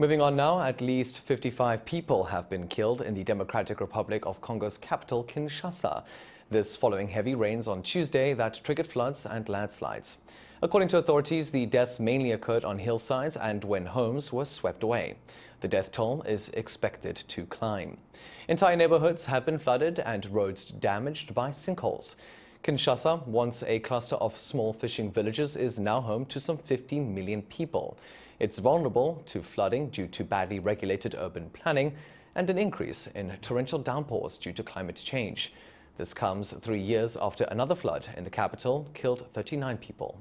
Moving on now, at least 55 people have been killed in the Democratic Republic of Congo's capital, Kinshasa. This following heavy rains on Tuesday that triggered floods and landslides. According to authorities, the deaths mainly occurred on hillsides and when homes were swept away. The death toll is expected to climb. Entire neighborhoods have been flooded and roads damaged by sinkholes. Kinshasa, once a cluster of small fishing villages, is now home to some 15 million people. It's vulnerable to flooding due to badly regulated urban planning and an increase in torrential downpours due to climate change. This comes three years after another flood in the capital killed 39 people.